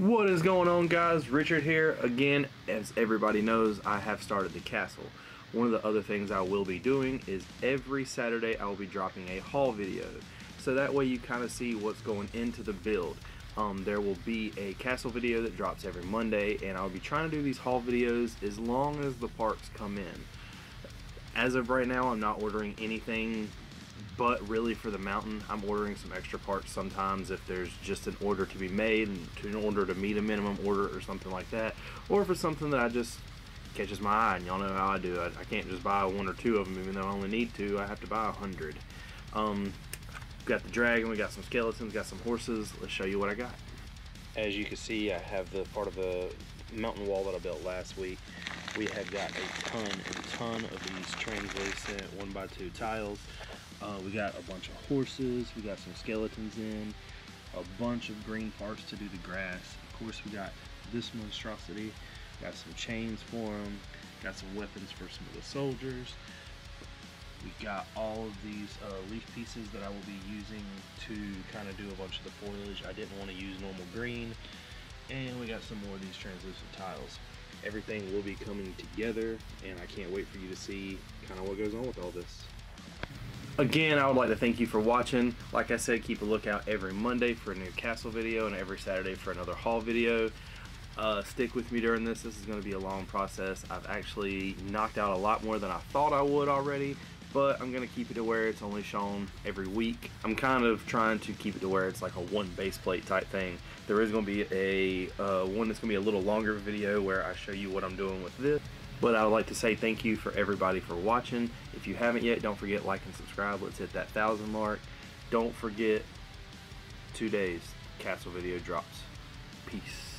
What is going on guys? Richard here. Again, as everybody knows, I have started the castle. One of the other things I will be doing is every Saturday I will be dropping a haul video. So that way you kind of see what's going into the build. Um, there will be a castle video that drops every Monday and I'll be trying to do these haul videos as long as the parts come in. As of right now, I'm not ordering anything but really for the mountain i'm ordering some extra parts sometimes if there's just an order to be made and to, in order to meet a minimum order or something like that or for something that i just catches my eye and y'all know how i do I, I can't just buy one or two of them even though i only need two i have to buy a hundred. Um, got the dragon we got some skeletons got some horses let's show you what i got. As you can see i have the part of the mountain wall that i built last week. We have got a ton and ton of these translucent one by two tiles uh, we got a bunch of horses we got some skeletons in a bunch of green parts to do the grass. Of course we got this monstrosity. Got some chains for them got some weapons for some of the soldiers. We got all of these uh, leaf pieces that I will be using to kind of do a bunch of the foliage. I didn't want to use normal green. And we got some more of these translucent tiles. Everything will be coming together and I can't wait for you to see kind of what goes on with all this. Again, I would like to thank you for watching. Like I said, keep a lookout every Monday for a new castle video and every Saturday for another haul video. Uh, stick with me during this. This is going to be a long process. I've actually knocked out a lot more than I thought I would already, but I'm going to keep it to where it's only shown every week. I'm kind of trying to keep it to where it's like a one base plate type thing. There is going to be a uh, one that's going to be a little longer video where I show you what I'm doing with this. But I would like to say thank you for everybody for watching. If you haven't yet, don't forget like and subscribe. Let's hit that thousand mark. Don't forget two days castle video drops. Peace.